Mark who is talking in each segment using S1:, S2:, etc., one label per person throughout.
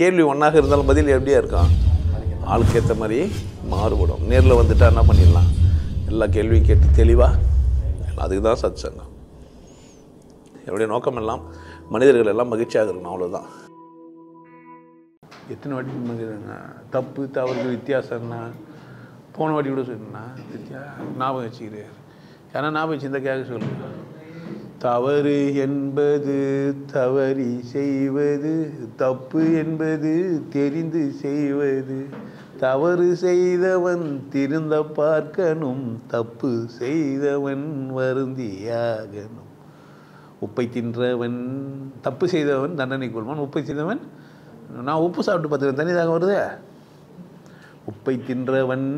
S1: கேள்வி ஒன்றாக இருந்தாலும் பதில் எப்படியா இருக்கும்? ஆளுக்கு ஏற்ற மாதிரி மாறுபடும். நேரில் வந்துட்டா என்ன பண்ணிடலாம்? எல்லா கேள்வியும் கேட்டு தெளிவாக அதுக்கு தான் சத் சங்கம் என்னுடைய நோக்கம் எல்லாம் மனிதர்கள் எல்லாம் மகிழ்ச்சியாக இருக்கணும் அவ்வளோதான் எத்தனை வாட்டி மகிழ்ந்தாங்க தப்பு தவறுக்கு வித்தியாசம் என்ன? போன வாட்டி கூட சொன்னா வித்தியா ஞாபகம் வச்சுக்கிறேன். ஏன்னா ஞாபகம் வச்சிருந்தா கேட்க சொல்லுங்கள் தவறு என்பது தவறி செய்வது தப்பு என்பது தெரிந்து செய்வது. தவறு செய்தவன் திருந்த பார்க்கணும் தப்பு செய்தவன் வருந்தியாகணும். உப்பை தின்றவன் தப்பு செய்தவன் தண்டனை கொள்வான். உப்பை செய்தவன் நான் உப்பு சாப்பிட்டு பார்த்துக்கிறேன் தண்ணி தாங்க வருதே? உப்பை தின்றவன்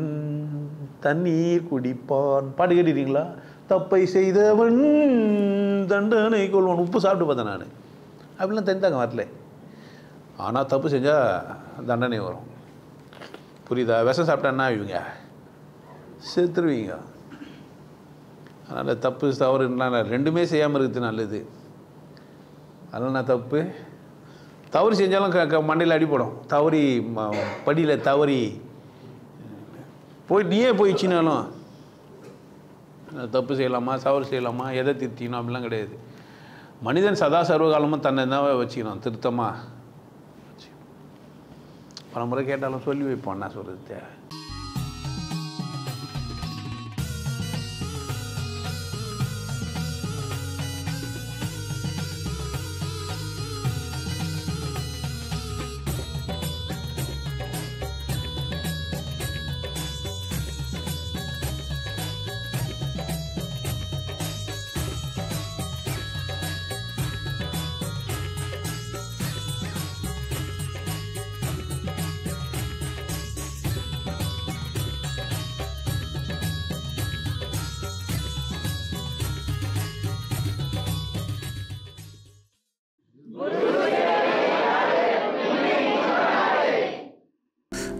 S1: தண்ணீர் குடிப்பான். பாட்டு கேட்டுறீங்களா தப்பை செய்தவன் தண்டனை கொள்வான். உப்பு சாப்பிட்டு பார்த்தேன் நான். அப்படிலாம் தெரிந்தாங்க வரல ஆனால் தப்பு செஞ்சால் தண்டனை வரும். புரியுதா? விஷம் சாப்பிட்டா என்ன செத்துருவீங்க. அதனால் தப்பு தவறுன்னா ரெண்டுமே செய்யாமல் இருக்கிறது நல்லது. அதனால் நான் தப்பு. தவறு செஞ்சாலும் க க மண்டையில் அடிப்படும் தவறி ம- படியில் தவறி. போய் நீயே போயிடுச்சினாலும் தப்பு செய்யலாமா சவறு செய்யலாமா எதை திருத்திக்கணும் அப்படிலாம் கிடையாது. மனிதன் சதா சர்வகாலமும் தன்னை தான் வச்சுக்கணும்? திருத்தமாக பல முறை கேட்டாலும் சொல்லி வைப்போம் என்ன சொல்கிறது